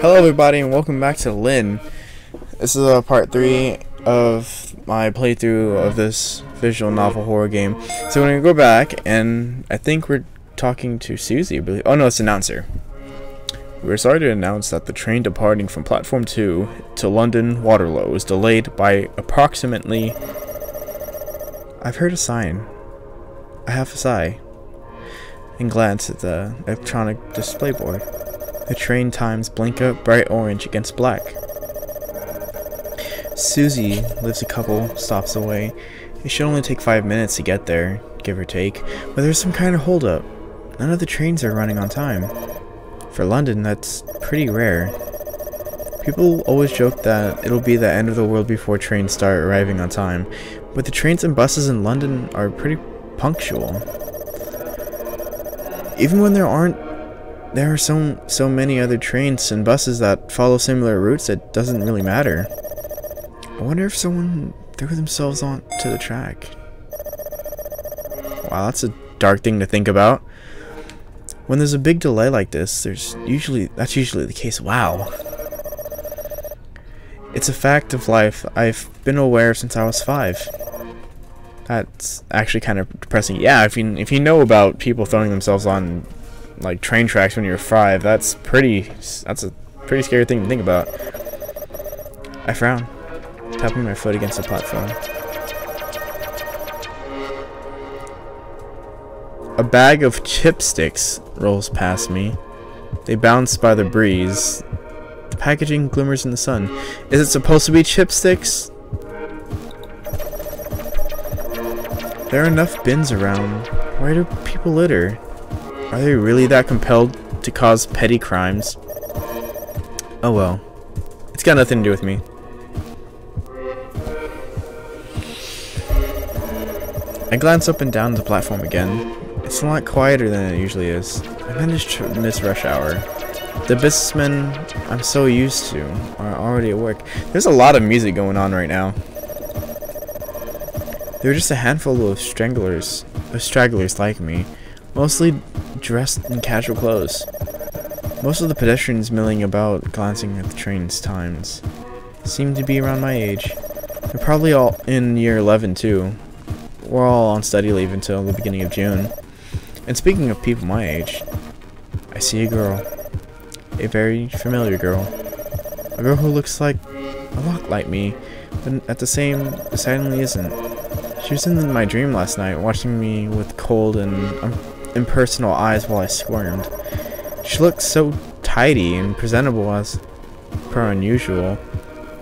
Hello, everybody, and welcome back to Lynne. This is uh, part three of my playthrough of this visual novel horror game. So we're gonna go back, and I think we're talking to Susie. I believe. Oh no, it's announcer. We're sorry to announce that the train departing from platform two to London Waterloo is delayed by approximately. I've heard a sign. I have a sigh. And glance at the electronic display board. The train times blink up bright orange against black. Susie lives a couple stops away. It should only take five minutes to get there, give or take, but there's some kind of holdup. None of the trains are running on time. For London, that's pretty rare. People always joke that it'll be the end of the world before trains start arriving on time, but the trains and buses in London are pretty punctual. Even when there aren't there are so so many other trains and buses that follow similar routes it doesn't really matter. I wonder if someone threw themselves onto the track. Wow, that's a dark thing to think about. When there's a big delay like this, there's usually that's usually the case. Wow. It's a fact of life I've been aware since I was 5. That's actually kind of depressing. Yeah, if you if you know about people throwing themselves on like train tracks when you're five, that's pretty. That's a pretty scary thing to think about. I frown, tapping my foot against the platform. A bag of chipsticks rolls past me. They bounce by the breeze. The packaging glimmers in the sun. Is it supposed to be chipsticks? There are enough bins around. Why do people litter? Are they really that compelled to cause petty crimes? Oh well. It's got nothing to do with me. I glance up and down the platform again. It's a lot quieter than it usually is. I managed to miss rush hour. The businessmen I'm so used to are already at work. There's a lot of music going on right now. There are just a handful of stranglers, of stragglers like me, mostly dressed in casual clothes. Most of the pedestrians milling about, glancing at the train's times, seem to be around my age. They're probably all in year 11 too. We're all on study leave until the beginning of June. And speaking of people my age, I see a girl. A very familiar girl. A girl who looks like a lot like me, but at the same, decidedly isn't. She was in my dream last night, watching me with cold and um, impersonal eyes while I squirmed. She looked so tidy and presentable as per unusual.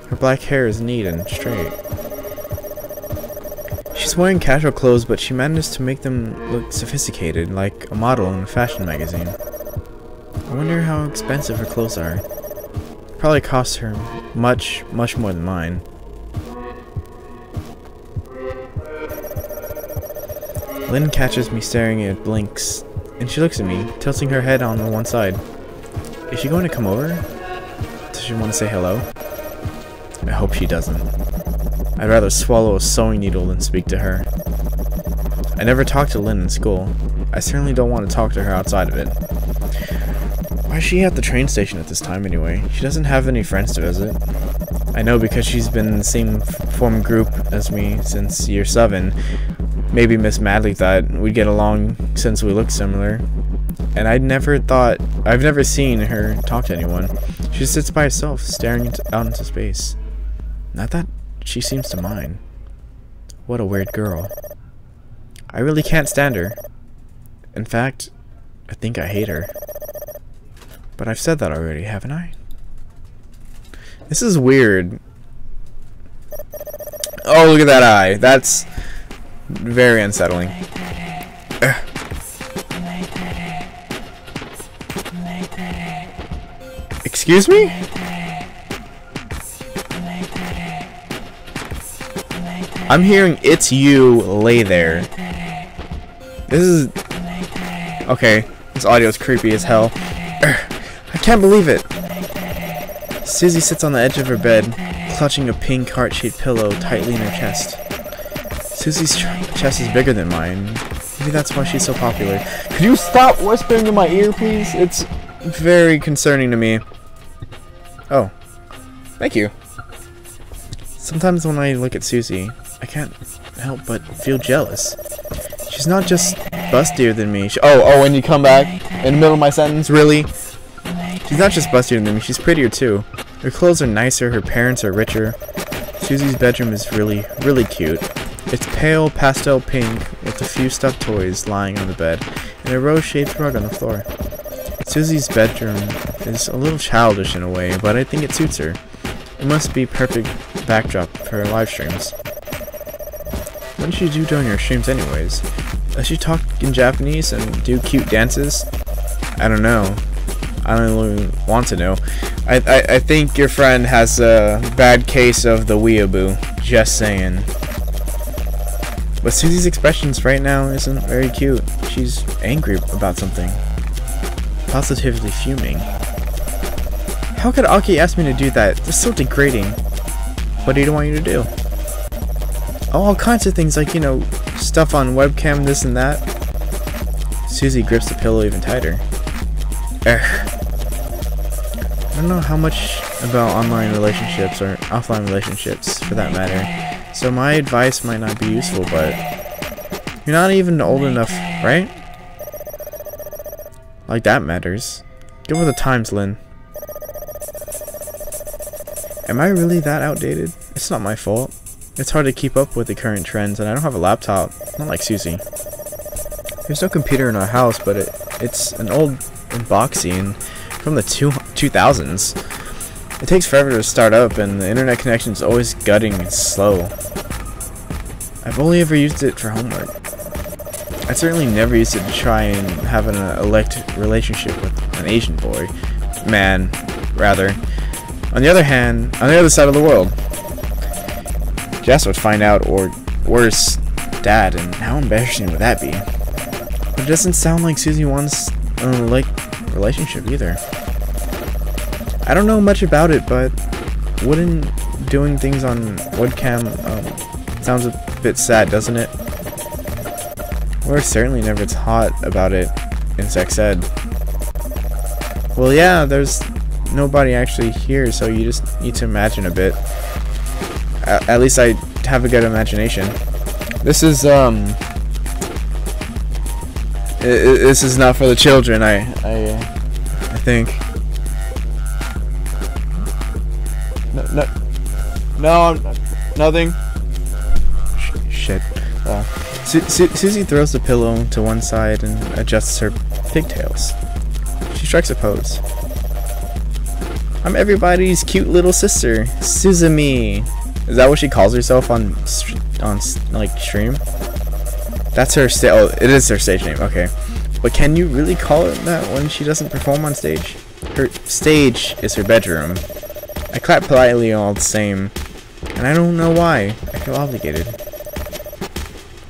Her black hair is neat and straight. She's wearing casual clothes, but she managed to make them look sophisticated, like a model in a fashion magazine. I wonder how expensive her clothes are. Probably cost her much, much more than mine. Lynne catches me staring at Blinks, and she looks at me, tilting her head on the one side. Is she going to come over? Does she want to say hello? I hope she doesn't. I'd rather swallow a sewing needle than speak to her. I never talked to Lynne in school. I certainly don't want to talk to her outside of it. Why is she at the train station at this time anyway? She doesn't have any friends to visit. I know because she's been in the same form group as me since year 7, maybe Miss Madley thought we'd get along since we look similar. And I'd never thought, I've never seen her talk to anyone. She sits by herself, staring into, out into space. Not that she seems to mind. What a weird girl. I really can't stand her. In fact, I think I hate her. But I've said that already, haven't I? This is weird. Oh, look at that eye. That's very unsettling. Excuse me? I'm hearing it's you lay there. This is... Okay, this audio is creepy as hell. I can't believe it. Susie sits on the edge of her bed, clutching a pink heart-shaped pillow tightly in her chest. Susie's chest is bigger than mine. Maybe that's why she's so popular. Could you stop whispering in my ear, please? It's very concerning to me. Oh. Thank you. Sometimes when I look at Susie, I can't help but feel jealous. She's not just bustier than me. She oh, oh, when you come back in the middle of my sentence, really? She's not just bustier than me, she's prettier too. Her clothes are nicer, her parents are richer. Susie's bedroom is really, really cute. It's pale pastel pink with a few stuffed toys lying on the bed and a rose-shaped rug on the floor. Susie's bedroom is a little childish in a way, but I think it suits her. It must be perfect backdrop for her live streams. What does she do during her streams anyways? Does she talk in Japanese and do cute dances? I don't know. I don't even want to know. I, I, I think your friend has a bad case of the weeaboo. Just saying. But Susie's expressions right now isn't very cute. She's angry about something. Positively fuming. How could Aki ask me to do that? That's so degrading. What do you want you to do? Oh, all kinds of things like, you know, stuff on webcam, this and that. Susie grips the pillow even tighter. Ugh. I don't know how much about online relationships or offline relationships, for that matter. So my advice might not be useful, but you're not even old enough, right? Like that matters. Get with the times, Lynne. Am I really that outdated? It's not my fault. It's hard to keep up with the current trends, and I don't have a laptop. Not like Susie. There's no computer in our house, but it, it's an old unboxing from the two, 2000s. It takes forever to start up, and the internet connection is always gutting and slow. I've only ever used it for homework. I certainly never used it to try and have an uh, elect relationship with an Asian boy. Man, rather. On the other hand, on the other side of the world, Jess would find out, or worse, Dad, and how embarrassing would that be? But it doesn't sound like Susie wants a like relationship either. I don't know much about it, but wouldn't doing things on webcam um, sounds a bit sad, doesn't it? We're certainly never taught about it in sex ed. Well, yeah, there's nobody actually here, so you just need to imagine a bit. At, at least I have a good imagination. This is, um... this is not for the children, I, I, I think. No, no, no, nothing. Sh shit. Uh, Su Su Susie throws the pillow to one side and adjusts her pigtails. She strikes a pose. I'm everybody's cute little sister, Suzumi. Is that what she calls herself on on like stream? That's her sta- oh, it is her stage name. Okay, but can you really call it that when she doesn't perform on stage? Her stage is her bedroom. I clap politely all the same, and I don't know why. I feel obligated.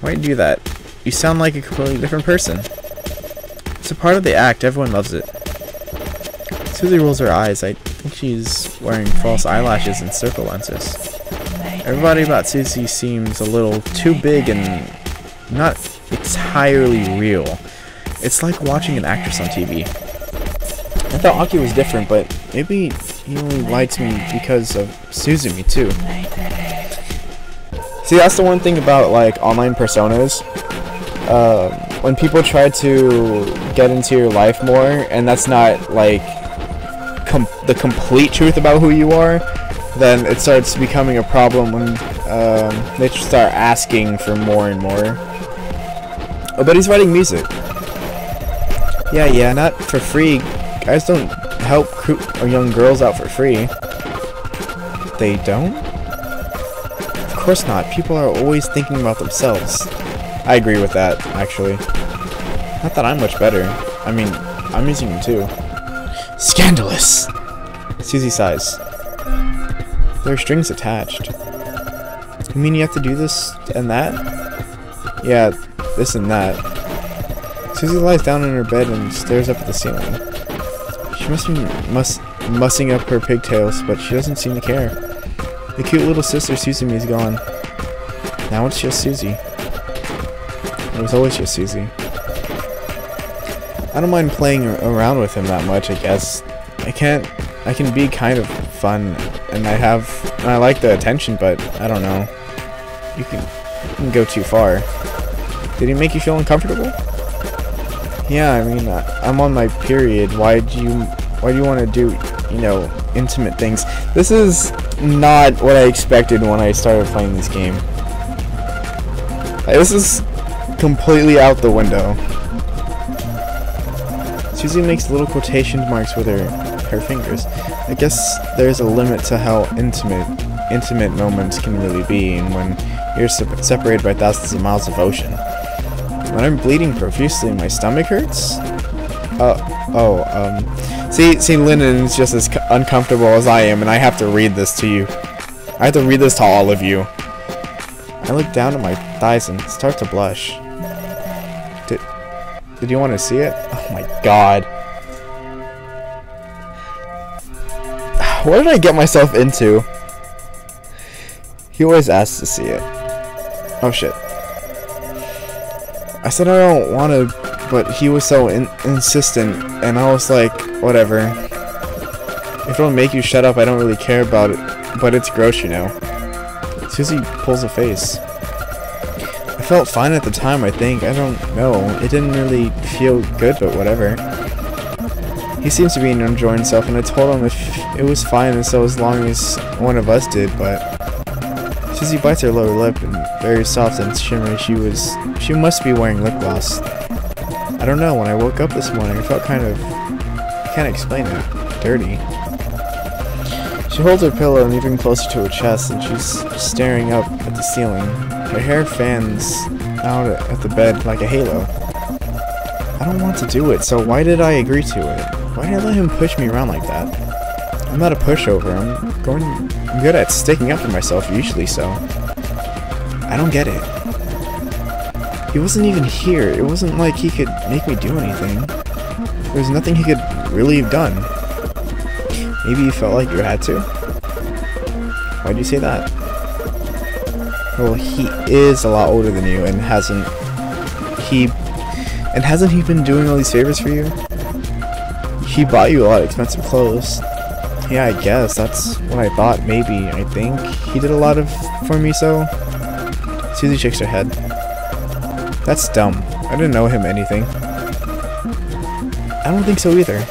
Why do that? You sound like a completely different person. It's a part of the act, everyone loves it. Susie rolls her eyes. I think she's wearing false eyelashes and circle lenses. Everybody about Susie seems a little too big and not entirely real. It's like watching an actress on TV. I thought Aki was different, but maybe he only likes me because of Suzumi too. See, that's the one thing about like online personas. Uh, when people try to get into your life more, and that's not like com the complete truth about who you are, then it starts becoming a problem when um, they start asking for more and more. Oh, but he's writing music. Yeah, yeah, not for free. Guys don't help young girls out for free. They don't? Of course not. People are always thinking about themselves. I agree with that, actually. Not that I'm much better. I mean, I'm using them too. Scandalous! Susie sighs. There are strings attached. You mean you have to do this and that? Yeah, this and that. Susie lies down in her bed and stares up at the ceiling. She must be muss mussing up her pigtails, but she doesn't seem to care. The cute little sister Susie me is gone. Now it's just Susie. It was always just Susie. I don't mind playing around with him that much, I guess. I can't I can be kind of fun, and I have, and I like the attention, but I don't know. You can, you can go too far. Did he make you feel uncomfortable? Yeah, I mean, uh, I'm on my period. Why do you, why do you want to do, you know, intimate things? This is not what I expected when I started playing this game. This is completely out the window. Susie makes little quotation marks with her her fingers. I guess there's a limit to how intimate intimate moments can really be and when you're separated by thousands of miles of ocean. When I'm bleeding profusely, my stomach hurts? Uh, oh, um, see, see, Lennon is just as uncomfortable as I am, and I have to read this to you. I have to read this to all of you. I look down at my thighs and start to blush. Did, did you want to see it? Oh my god. What did I get myself into? He always asks to see it. Oh shit. I said I don't want to, but he was so in insistent, and I was like, whatever. If it'll make you shut up, I don't really care about it, but it's gross, you know. Susie pulls a face. I felt fine at the time, I think. I don't know. It didn't really feel good, but whatever. He seems to be enjoying himself, and I told him if it was fine and so as long as one of us did, but Susie bites her lower lip and very soft and shimmery. She was, she must be wearing lip gloss. I don't know, when I woke up this morning, I felt kind of, can't explain it, dirty. She holds her pillow and even closer to her chest and she's staring up at the ceiling. Her hair fans out at the bed like a halo. I don't want to do it, so why did I agree to it? Why did I let him push me around like that? I'm not a pushover. I'm going I'm good at sticking up for myself usually, so I don't get it. He wasn't even here. It wasn't like he could make me do anything. There was nothing he could really have done. Maybe you felt like you had to? Why'd you say that? Well, he is a lot older than you and hasn't he and hasn't he been doing all these favors for you? He bought you a lot of expensive clothes. Yeah, I guess. That's what I thought, maybe. I think he did a lot of for me, so... Susie shakes her head. That's dumb. I didn't know him anything. I don't think so either.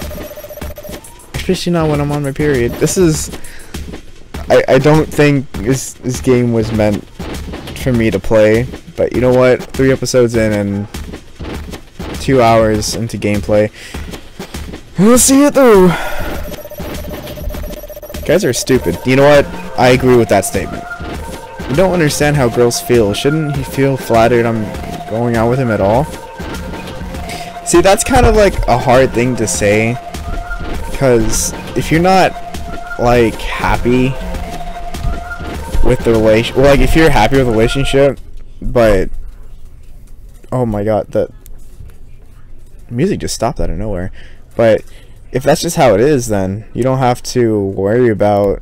Especially not when I'm on my period. This is... I, I don't think this, this game was meant for me to play. But you know what? Three episodes in and two hours into gameplay. We'll see it through. Guys are stupid. You know what? I agree with that statement. You don't understand how girls feel. Shouldn't he feel flattered I'm going out with him at all? See, that's kind of like a hard thing to say. Because if you're not, like, happy with the relation, well, like, if you're happy with the relationship, but, oh my god, the music just stopped out of nowhere. But if that's just how it is, then you don't have to worry about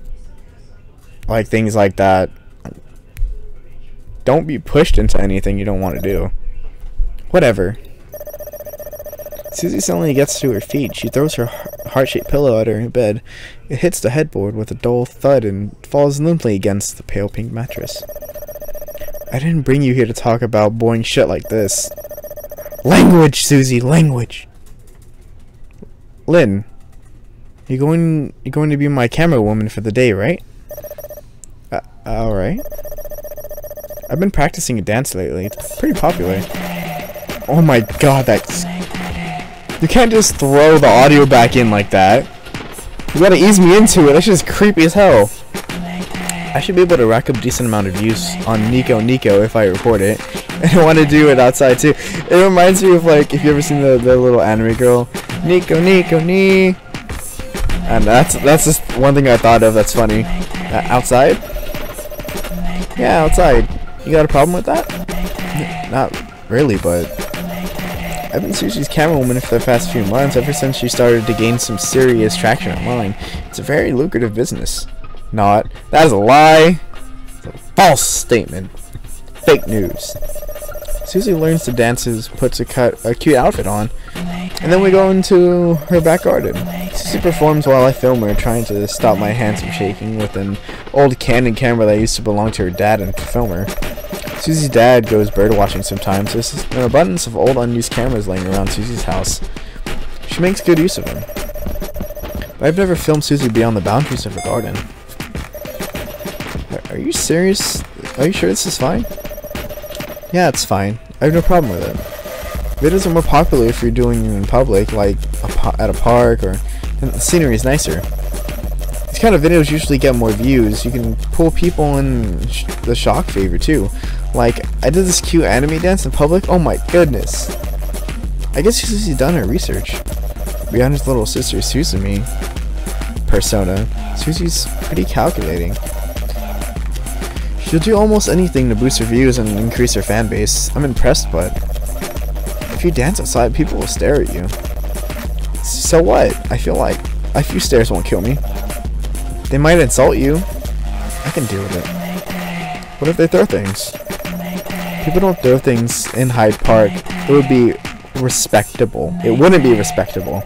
like things like that. Don't be pushed into anything you don't want to do. Whatever. Susie suddenly gets to her feet. She throws her heart-shaped pillow at her bed. It hits the headboard with a dull thud and falls limply against the pale pink mattress. I didn't bring you here to talk about boring shit like this. Language, Susie, language! Lynne, you're going you're going to be my camera woman for the day, right? Uh, all right. I've been practicing a dance lately. It's pretty popular. Oh my god, that's... You can't just throw the audio back in like that. You gotta ease me into it. That's just creepy as hell. I should be able to rack up a decent amount of views on Nico Nico if I record it. And I want to do it outside too. It reminds me of like, if you ever seen the, the little anime girl Nico, Nico, Ni. And that's that's just one thing I thought of that's funny. Uh, outside? Yeah, outside. You got a problem with that? Not really, but I've been Susie's camera woman for the past few months, ever since she started to gain some serious traction online. It's a very lucrative business. Not. That is a lie. False statement. Fake news. Susie learns to dances, puts a cut a cute outfit on, and then we go into her back garden. Susie performs while I film her, trying to stop my hands from shaking with an old Canon camera that used to belong to her dad and film her. Susie's dad goes bird watching sometimes. There's an abundance of old unused cameras laying around Susie's house. She makes good use of them. But I've never filmed Susie beyond the boundaries of her garden. Are you serious? Are you sure this is fine? Yeah, it's fine. I have no problem with it. Videos are more popular if you're doing them in public, like a at a park, or and the scenery is nicer. These kind of videos usually get more views. You can pull people in sh the shock favor too. Like, I did this cute anime dance in public. Oh my goodness. I guess she's done her research. Beyond his little sister Suzumi persona, Susie's pretty calculating. She'll do almost anything to boost her views and increase her fan base. I'm impressed, but if you dance outside, people will stare at you. So what? I feel like a few stares won't kill me. They might insult you. I can deal with it. What if they throw things? People don't throw things in Hyde Park. It would be respectable. It wouldn't be respectable.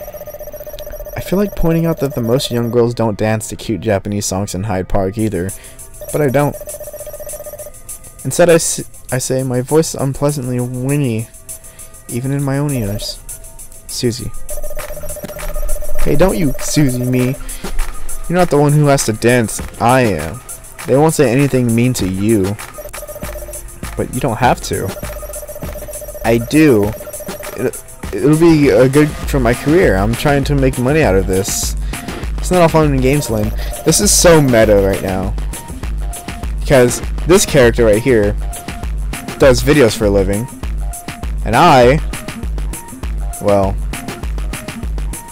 I feel like pointing out that the most young girls don't dance to cute Japanese songs in Hyde Park either, but I don't. Instead, I, I say my voice unpleasantly whinny even in my own ears. Susie. Hey, don't you Susie me. You're not the one who has to dance. I am. They won't say anything mean to you. But you don't have to. I do. It, it'll be uh, good for my career. I'm trying to make money out of this. It's not all fun and games, Lynne. This is so meta right now. Because this character right here does videos for a living. And I, well,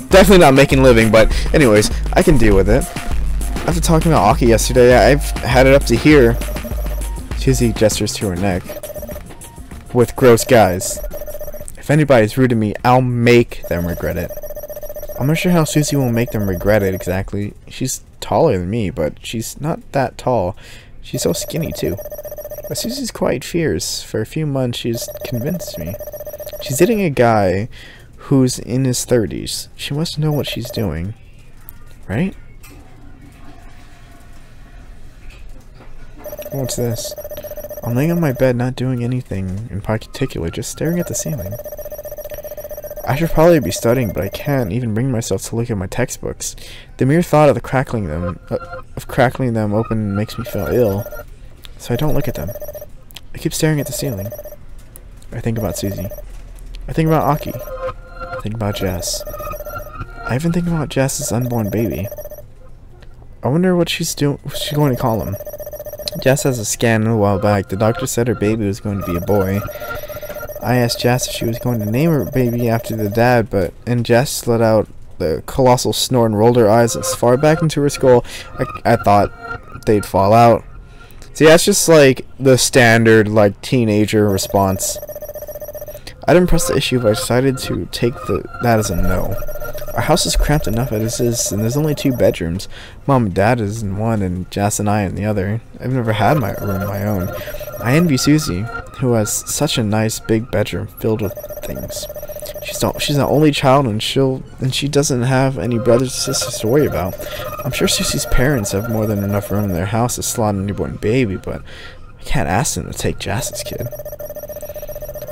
definitely not making living, but anyways, I can deal with it. After talking about Aki yesterday, I've had it up to here. Susie gestures to her neck. With gross guys. If anybody's rude to me, I'll make them regret it. I'm not sure how Susie will make them regret it exactly. She's taller than me, but she's not that tall. She's so skinny, too. Susie's quite fierce. For a few months, she's convinced me. She's dating a guy who's in his 30s. She must know what she's doing. Right? What's this? I'm laying on my bed not doing anything in particular, just staring at the ceiling. I should probably be studying, but I can't even bring myself to look at my textbooks. The mere thought of the crackling them, uh, of crackling them open makes me feel ill so I don't look at them. I keep staring at the ceiling. I think about Susie. I think about Aki. I think about Jess. I even think about Jess's unborn baby. I wonder what she's doing. She's going to call him. Jess has a scan a while back. The doctor said her baby was going to be a boy. I asked Jess if she was going to name her baby after the dad, but and Jess let out the colossal snort and rolled her eyes as far back into her skull. I, I thought they'd fall out. See, that's just like the standard like teenager response. I didn't press the issue, but I decided to take the that as a no. Our house is cramped enough as it is, and there's only two bedrooms. Mom and Dad is in one, and Jess and I in the other. I've never had my room my own. I envy Susie, who has such a nice big bedroom filled with things. She's the, she's the only child, and she'll and she doesn't have any brothers or sisters to worry about. I'm sure Susie's parents have more than enough room in their house to slot a newborn baby, but I can't ask them to take Jess's kid.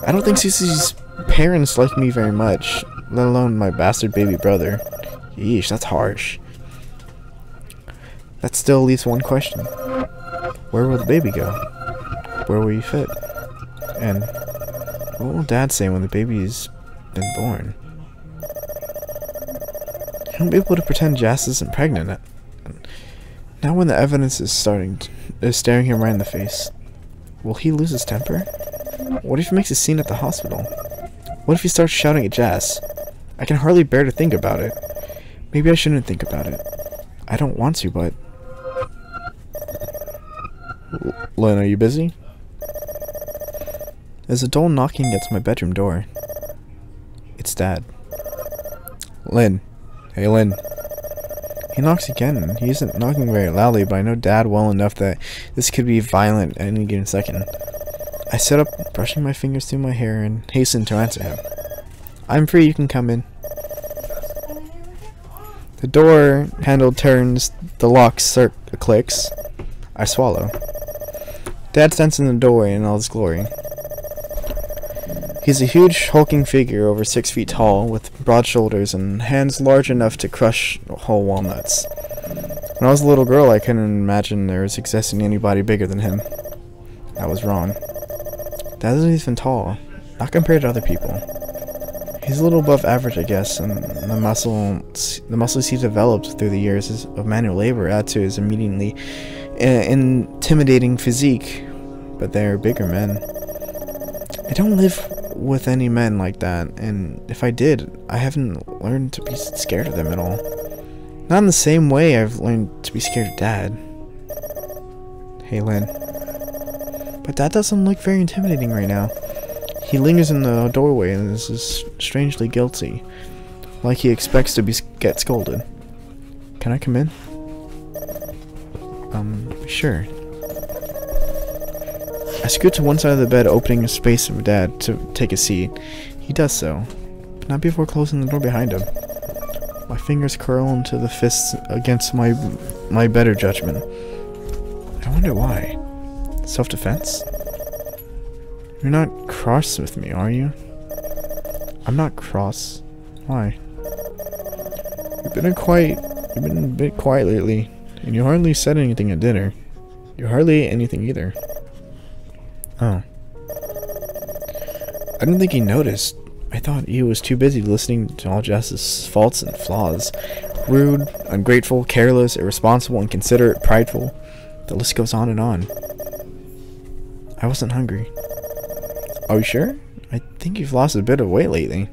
I don't think Susie's parents like me very much, let alone my bastard baby brother. Yeesh, that's harsh. That still leaves one question. Where will the baby go? Where will you fit? And what will dad say when the baby's been born? He won't be able to pretend Jess isn't pregnant. Now when the evidence is starting to, is staring him right in the face, will he lose his temper? What if he makes a scene at the hospital? What if he starts shouting at Jess? I can hardly bear to think about it. Maybe I shouldn't think about it. I don't want to, but... Lynne, are you busy? There's a dull knocking at my bedroom door. It's Dad. Lynne. Hey, Lynne. He knocks again. He isn't knocking very loudly, but I know Dad well enough that this could be violent at any given second. I sit up, brushing my fingers through my hair, and hasten to answer him. I'm free, you can come in. The door handle turns, the lock clicks. I swallow. Dad stands in the doorway in all his glory. He's a huge, hulking figure over six feet tall, with broad shoulders and hands large enough to crush whole walnuts. When I was a little girl, I couldn't imagine there was existing anybody bigger than him. I was wrong. Dad isn't even tall, not compared to other people. He's a little above average, I guess, and the muscle, the muscles he developed through the years of manual labor add to his immediately uh, intimidating physique. But they're bigger men. I don't live with any men like that, and if I did, I haven't learned to be scared of them at all. Not in the same way I've learned to be scared of Dad. Hey, Lynne. But Dad doesn't look very intimidating right now. He lingers in the doorway and is strangely guilty, like he expects to be get scolded. Can I come in? Um, sure. I scoot to one side of the bed, opening a space for Dad to take a seat. He does so, but not before closing the door behind him. My fingers curl into the fists against my my better judgment. I wonder why. Self-defense? You're not cross with me, are you? I'm not cross. Why? You've been quiet. You've been a bit quiet lately, and you hardly said anything at dinner. You hardly ate anything either. Oh. I didn't think he noticed. I thought he was too busy listening to all Jess's faults and flaws. Rude, ungrateful, careless, irresponsible, inconsiderate, prideful. The list goes on and on. I wasn't hungry. Are you sure? I think you've lost a bit of weight lately.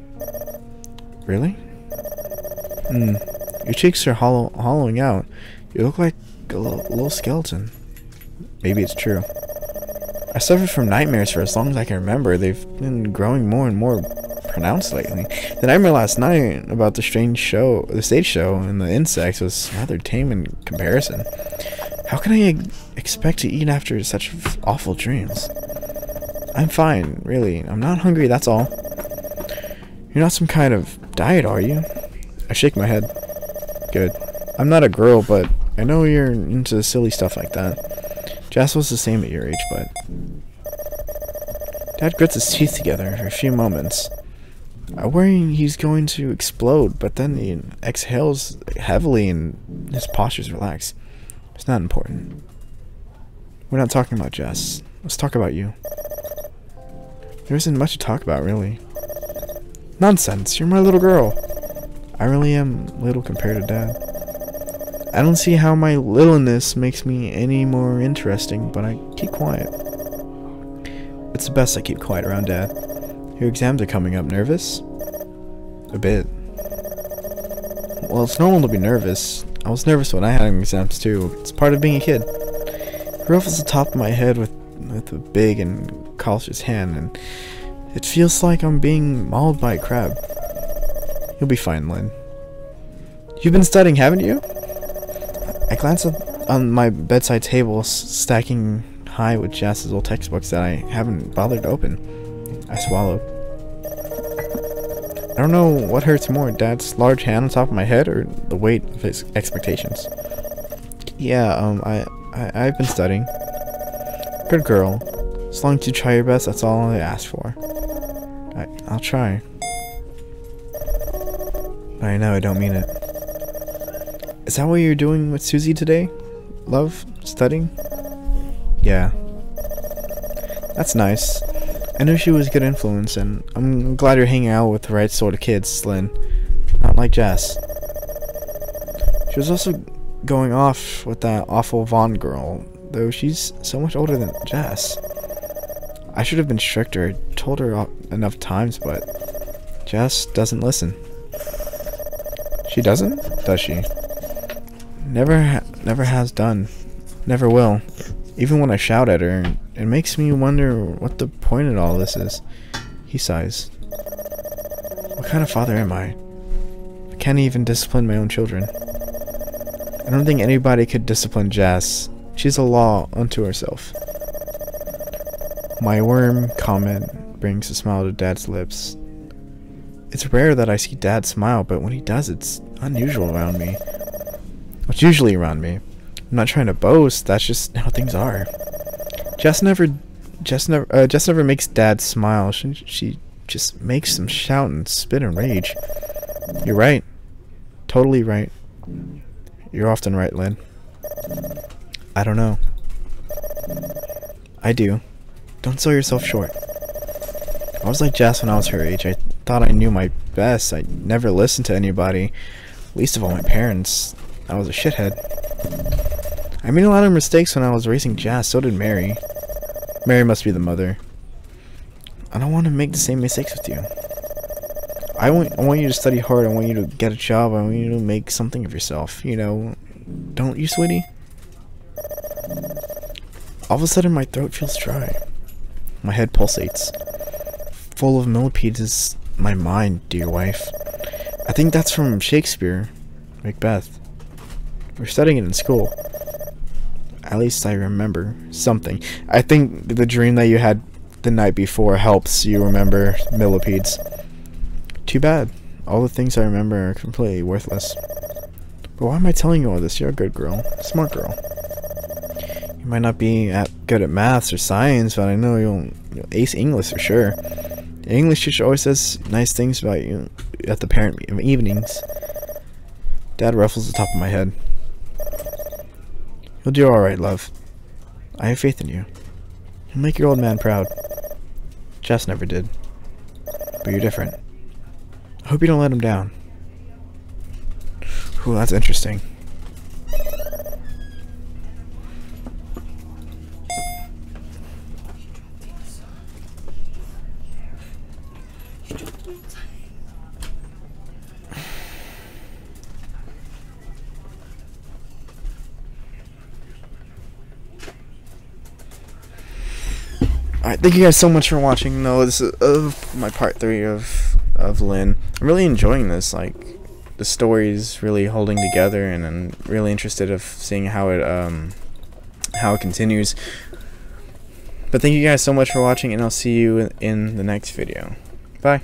Really? Hmm. Your cheeks are hollow hollowing out. You look like a little skeleton. Maybe it's true. I suffered from nightmares for as long as I can remember. They've been growing more and more pronounced lately. The nightmare last night about the strange show, the stage show, and the insects was rather tame in comparison. How can I expect to eat after such awful dreams? I'm fine, really. I'm not hungry, that's all. You're not some kind of diet, are you? I shake my head. Good. I'm not a girl, but I know you're into silly stuff like that. Was the same at your age, but... Dad grits his teeth together for a few moments. I worry he's going to explode, but then he exhales heavily and his posture's relaxed. It's not important. We're not talking about Jess. Let's talk about you. There isn't much to talk about, really. Nonsense, you're my little girl. I really am little compared to Dad. I don't see how my littleness makes me any more interesting, but I keep quiet. It's the best I keep quiet around Dad. Your exams are coming up. Nervous? A bit. Well, it's normal to be nervous. I was nervous when I had exams too. It's part of being a kid. He ruffles the top of my head with, with a big and cautious hand, and it feels like I'm being mauled by a crab. You'll be fine, Lynne. You've been studying, haven't you? I glance on my bedside table, stacking high with Jess's old textbooks that I haven't bothered to open. I swallow. I don't know what hurts more, Dad's large hand on top of my head or the weight of his expectations. Yeah, um, I, I, I've been studying. Good girl. As long as you try your best, that's all I ask for. I, I'll try. I know I don't mean it. Is that what you're doing with Susie today? Love? Studying? Yeah. That's nice. I knew she was a good influence, and I'm glad you're hanging out with the right sort of kids, Lynne. Not like Jess. She was also going off with that awful Vaughn girl, though she's so much older than Jess. I should have been stricter, told her enough times, but Jess doesn't listen. She doesn't? Does she? Never, ha never has done. Never will. Even when I shout at her, it makes me wonder what the point of all this is. He sighs. What kind of father am I? I can't even discipline my own children. I don't think anybody could discipline Jess. She's a law unto herself. My worm comment brings a smile to Dad's lips. It's rare that I see Dad smile, but when he does, it's unusual around me. It's usually around me. I'm not trying to boast, that's just how things are. Jess never Jess never uh, Jess never makes Dad smile. She, she just makes him shout and spit in rage. You're right. Totally right. You're often right, Lynne. I don't know. I do. Don't sell yourself short. I was like Jess when I was her age. I thought I knew my best. I never listened to anybody, least of all my parents. I was a shithead. I made a lot of mistakes when I was raising Jess, so did Mary. Mary must be the mother. I don't want to make the same mistakes with you. I want, I want you to study hard. I want you to get a job. I want you to make something of yourself. You know, don't you, sweetie? All of a sudden, my throat feels dry. My head pulsates. Full of millipedes is my mind, dear wife. I think that's from Shakespeare, Macbeth. We're studying it in school. At least I remember something. I think the dream that you had the night before helps you remember millipedes. Too bad. All the things I remember are completely worthless. But why am I telling you all this? You're a good girl. Smart girl. You might not be at, good at maths or science, but I know you'll, you'll ace English for sure. The English teacher always says nice things about you at the parent evenings. Dad ruffles the top of my head. You'll do alright, love. I have faith in you. You'll make your old man proud. Jess never did. But you're different. I hope you don't let him down. Ooh, that's interesting. Thank you guys so much for watching. No, this is uh, my part three of of Lynne. I'm really enjoying this. Like, the story is really holding together, and I'm really interested of seeing how it um how it continues. But thank you guys so much for watching, and I'll see you in the next video. Bye.